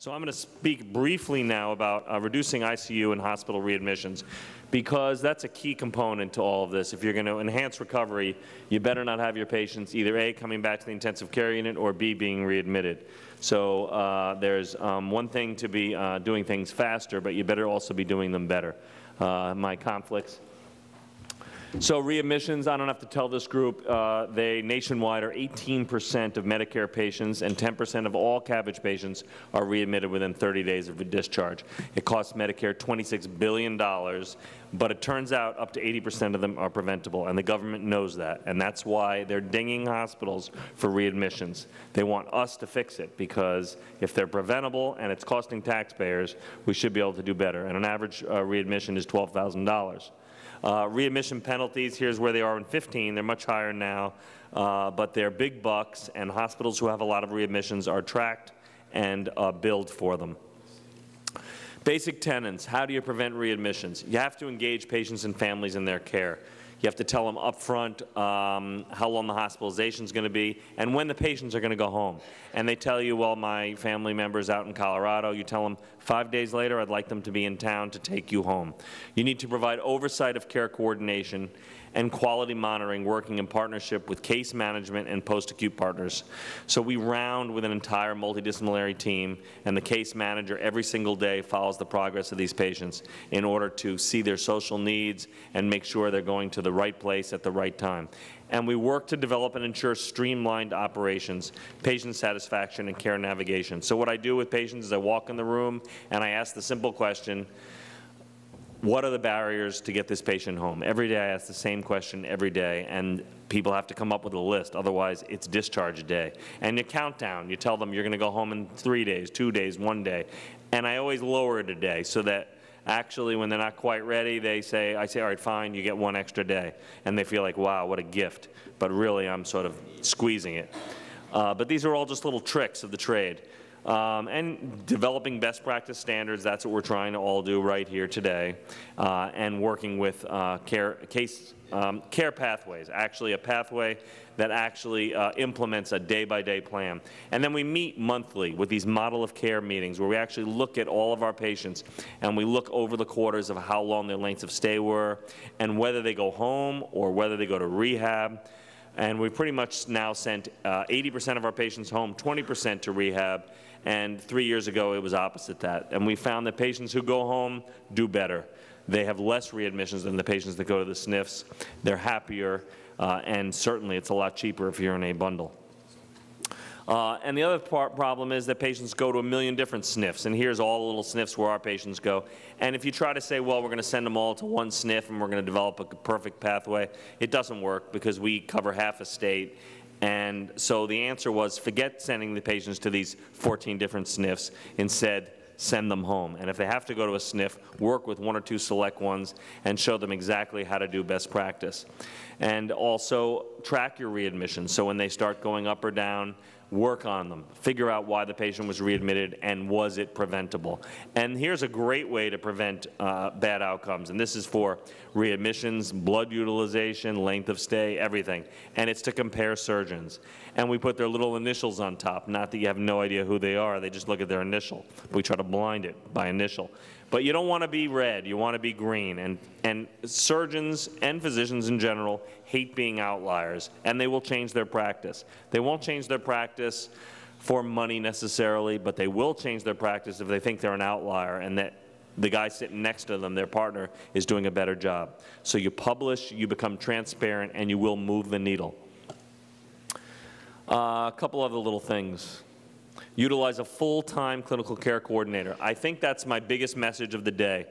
So I'm going to speak briefly now about uh, reducing ICU and hospital readmissions because that's a key component to all of this. If you're going to enhance recovery, you better not have your patients either A, coming back to the intensive care unit, or B, being readmitted. So uh, there's um, one thing to be uh, doing things faster, but you better also be doing them better. Uh, my conflicts. So readmissions, I don't have to tell this group, uh, they nationwide are 18% of Medicare patients and 10% of all CABG patients are readmitted within 30 days of a discharge. It costs Medicare $26 billion, but it turns out up to 80% of them are preventable, and the government knows that, and that's why they're dinging hospitals for readmissions. They want us to fix it, because if they're preventable and it's costing taxpayers, we should be able to do better, and an average uh, readmission is $12,000. Uh, readmission penalties, here's where they are in 15. They're much higher now, uh, but they're big bucks, and hospitals who have a lot of readmissions are tracked and uh, billed for them. Basic tenants, how do you prevent readmissions? You have to engage patients and families in their care. You have to tell them up front um, how long the hospitalization is going to be and when the patients are going to go home. And they tell you, well, my family member is out in Colorado. You tell them five days later, I'd like them to be in town to take you home. You need to provide oversight of care coordination and quality monitoring working in partnership with case management and post-acute partners. So we round with an entire multidisciplinary team, and the case manager every single day follows the progress of these patients in order to see their social needs and make sure they're going to the right place at the right time. And we work to develop and ensure streamlined operations, patient satisfaction, and care navigation. So what I do with patients is I walk in the room and I ask the simple question, what are the barriers to get this patient home? Every day I ask the same question every day, and people have to come up with a list. Otherwise, it's discharge day. And you count down. You tell them you're going to go home in three days, two days, one day. And I always lower it a day so that actually when they're not quite ready, they say, I say, all right, fine, you get one extra day. And they feel like, wow, what a gift. But really, I'm sort of squeezing it. Uh, but these are all just little tricks of the trade. Um, and developing best practice standards, that's what we're trying to all do right here today, uh, and working with uh, care, case, um, care pathways, actually a pathway that actually uh, implements a day-by-day -day plan. And then we meet monthly with these model of care meetings where we actually look at all of our patients and we look over the quarters of how long their lengths of stay were and whether they go home or whether they go to rehab. And we've pretty much now sent 80% uh, of our patients home, 20% to rehab, and three years ago, it was opposite that. And we found that patients who go home do better. They have less readmissions than the patients that go to the SNFs. They're happier, uh, and certainly it's a lot cheaper if you're in a bundle. Uh, and the other part, problem is that patients go to a million different SNFs, and here's all the little SNFs where our patients go. And if you try to say, well, we're going to send them all to one SNF and we're going to develop a perfect pathway, it doesn't work because we cover half a state and so the answer was forget sending the patients to these 14 different SNFs. Instead, send them home. And if they have to go to a SNF, work with one or two select ones and show them exactly how to do best practice. And also track your readmissions. So when they start going up or down, work on them, figure out why the patient was readmitted and was it preventable. And here's a great way to prevent uh, bad outcomes, and this is for readmissions, blood utilization, length of stay, everything. And it's to compare surgeons. And we put their little initials on top, not that you have no idea who they are, they just look at their initial. We try to blind it by initial. But you don't want to be red, you want to be green. And, and surgeons and physicians in general hate being outliers, and they will change their practice. They won't change their practice for money necessarily, but they will change their practice if they think they're an outlier and that the guy sitting next to them, their partner, is doing a better job. So you publish, you become transparent, and you will move the needle. Uh, a couple other little things utilize a full-time clinical care coordinator. I think that's my biggest message of the day.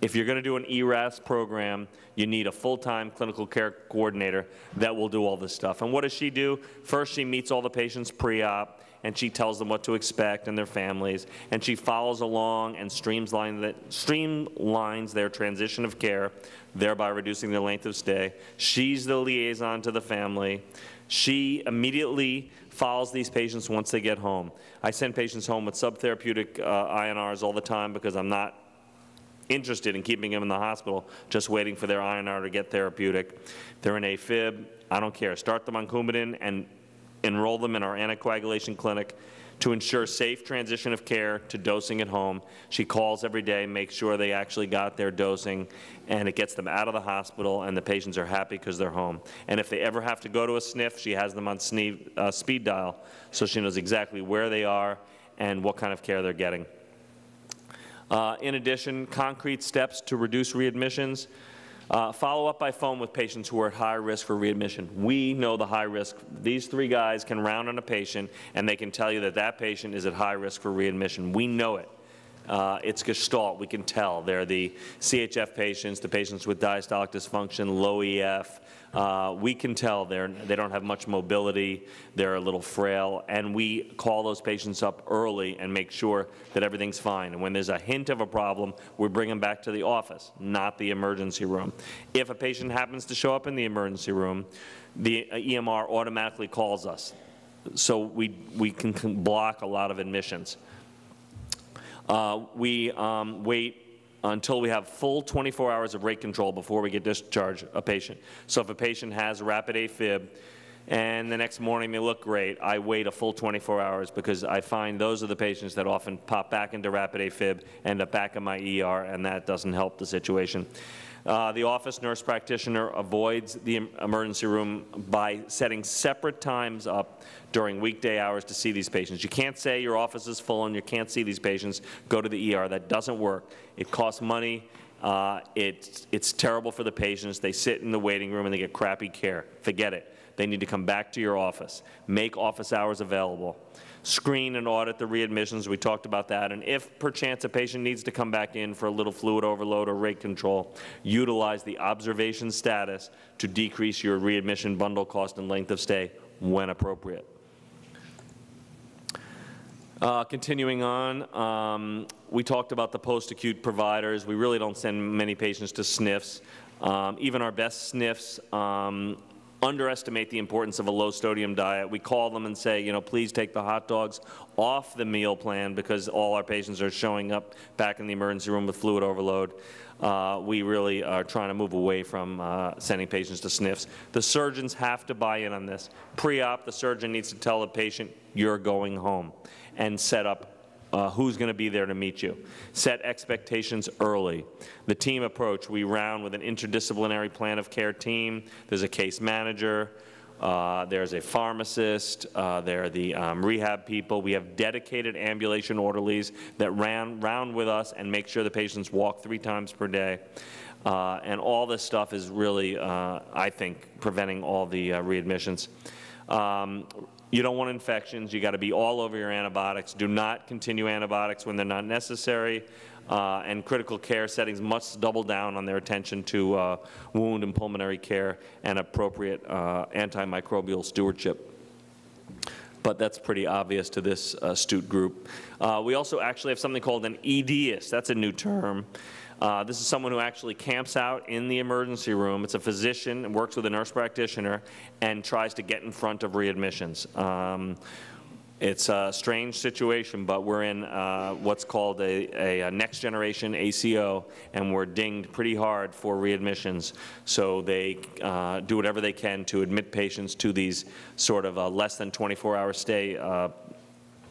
If you're going to do an ERAS program, you need a full-time clinical care coordinator that will do all this stuff. And what does she do? First, she meets all the patients pre-op, and she tells them what to expect and their families, and she follows along and streamlines, streamlines their transition of care, thereby reducing their length of stay. She's the liaison to the family. She immediately follows these patients once they get home. I send patients home with subtherapeutic uh, INRs all the time because I'm not interested in keeping them in the hospital, just waiting for their INR to get therapeutic. They're in AFib, I don't care. Start them on Coumadin and enroll them in our anticoagulation clinic to ensure safe transition of care to dosing at home. She calls every day, makes sure they actually got their dosing, and it gets them out of the hospital, and the patients are happy because they're home. And if they ever have to go to a SNF, she has them on sne- uh, speed dial, so she knows exactly where they are and what kind of care they're getting. Uh, In addition, concrete steps to reduce readmissions. Uh, Follow up by phone with patients who are at high risk for readmission. We know the high risk. These three guys can round on a patient, and they can tell you that that patient is at high risk for readmission. We know it. Uh, It's gestalt, we can tell. They're the CHF patients, the patients with diastolic dysfunction, low EF. Uh, We can tell they're, they don't have much mobility, they're a little frail, and we call those patients up early and make sure that everything's fine. And when there's a hint of a problem, we bring them back to the office, not the emergency room. If a patient happens to show up in the emergency room, the uh, EMR automatically calls us. So we, we can can block a lot of admissions. Uh, We um, wait until we have full 24 hours of rate control before we get discharge a patient. So if a patient has a rapid AFib and the next morning they look great, I wait a full 24 hours because I find those are the patients that often pop back into rapid AFib, end up back in my ER, and that doesn't help the situation. Uh, The office nurse practitioner avoids the emergency room by setting separate times up during weekday hours to see these patients. You can't say your office is full and you can't see these patients, go to the ER. That doesn't work. It costs money. Uh, It's it's terrible for the patients. They sit in the waiting room and they get crappy care. Forget it. They need to come back to your office. Make office hours available. Screen and audit the readmissions, we talked about that. And if perchance a patient needs to come back in for a little fluid overload or rate control, utilize the observation status to decrease your readmission bundle cost and length of stay when appropriate. Uh, Continuing on, um, we talked about the post-acute providers. We really don't send many patients to SNFs. Um, Even our best SNFs um, underestimate the importance of a low-sodium diet. We call them and say, you know, please take the hot dogs off the meal plan because all our patients are showing up back in the emergency room with fluid overload. Uh, We really are trying to move away from uh, sending patients to SNFs. The surgeons have to buy in on this. Pre-op, the surgeon needs to tell the patient, you're going home, and set up uh, who's going to be there to meet you. Set expectations early. The team approach, we round with an interdisciplinary plan of care team. There's a case manager, uh, there's a pharmacist, uh, there are the um, rehab people. We have dedicated ambulation orderlies that ran, round with us and make sure the patients walk three times per day. Uh, And all this stuff is really, uh, I think, preventing all the uh, readmissions. Um, You don't want infections, you got to be all over your antibiotics. Do not continue antibiotics when they're not necessary. Uh, And critical care settings must double down on their attention to uh, wound and pulmonary care and appropriate uh, antimicrobial stewardship but that's pretty obvious to this uh, astute group. Uh, We also actually have something called an EDIS. That's a new term. Uh, This is someone who actually camps out in the emergency room. It's a physician, and works with a nurse practitioner, and tries to get in front of readmissions. Um, It's a strange situation, but we're in uh, what's called a, a- a next-generation ACO, and we're dinged pretty hard for readmissions. So they uh, do whatever they can to admit patients to these sort of uh, less than 24-hour stay uh,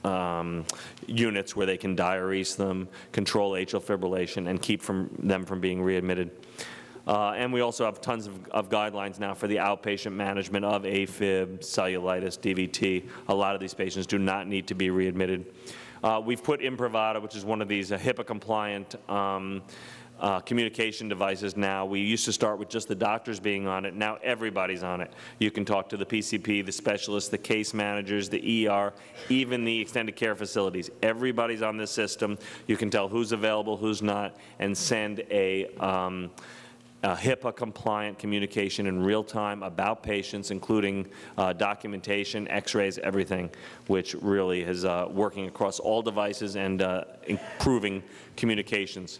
um, units where they can diurese them, control atrial fibrillation, and keep from, them from being readmitted. Uh, And we also have tons of of guidelines now for the outpatient management of AFib, cellulitis, DVT. A lot of these patients do not need to be readmitted. Uh, We've put Imprivata, which is one of these uh, HIPAA-compliant um, uh, communication devices now. We used to start with just the doctors being on it. Now everybody's on it. You can talk to the PCP, the specialists, the case managers, the ER, even the extended care facilities. Everybody's on this system. You can tell who's available, who's not, and send a um, uh, HIPAA-compliant communication in real time about patients, including uh, documentation, x-rays, everything, which really is uh, working across all devices and uh, improving communications.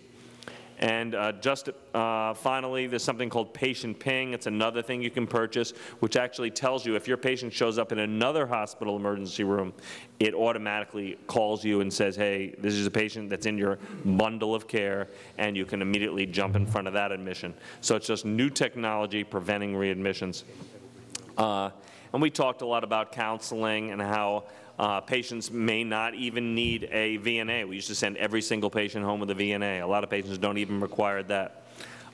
And uh, just uh, finally, there's something called Patient Ping. It's another thing you can purchase, which actually tells you if your patient shows up in another hospital emergency room, it automatically calls you and says, hey, this is a patient that's in your bundle of care, and you can immediately jump in front of that admission. So it's just new technology preventing readmissions. Uh, And we talked a lot about counseling and how uh, patients may not even need a VNA. We used to send every single patient home with a VNA. A lot of patients don't even require that.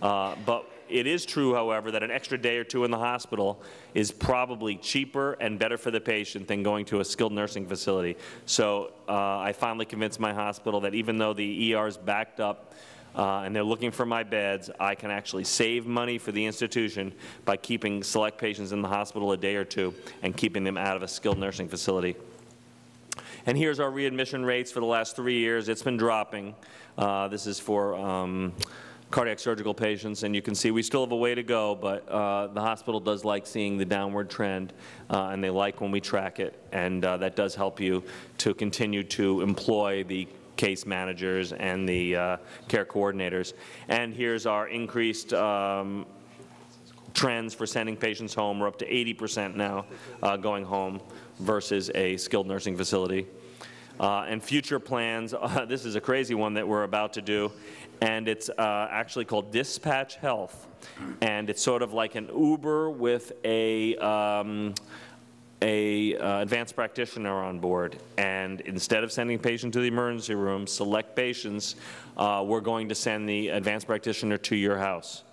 Uh, But it is true, however, that an extra day or two in the hospital is probably cheaper and better for the patient than going to a skilled nursing facility. So uh, I finally convinced my hospital that even though the ER is backed up uh, and they're looking for my beds, I can actually save money for the institution by keeping select patients in the hospital a day or two and keeping them out of a skilled nursing facility. And here's our readmission rates for the last three years. It's been dropping. Uh, This is for um, cardiac surgical patients, and you can see we still have a way to go, but uh, the hospital does like seeing the downward trend, uh, and they like when we track it, and uh, that does help you to continue to employ the case managers and the uh, care coordinators. And here's our increased um, trends for sending patients home. We're up to 80% now uh, going home versus a skilled nursing facility. Uh, And future plans, uh, this is a crazy one that we're about to do, and it's uh, actually called Dispatch Health. And it's sort of like an Uber with a, um, a uh, advanced practitioner on board, and instead of sending a patient to the emergency room, select patients, uh, we're going to send the advanced practitioner to your house.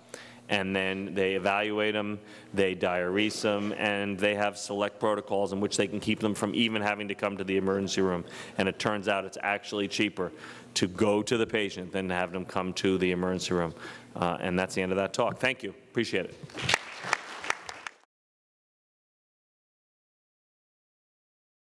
And then they evaluate them, they diurese them, and they have select protocols in which they can keep them from even having to come to the emergency room. And it turns out it's actually cheaper to go to the patient than to have them come to the emergency room. Uh, And that's the end of that talk. Thank you, appreciate it.